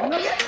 Oh,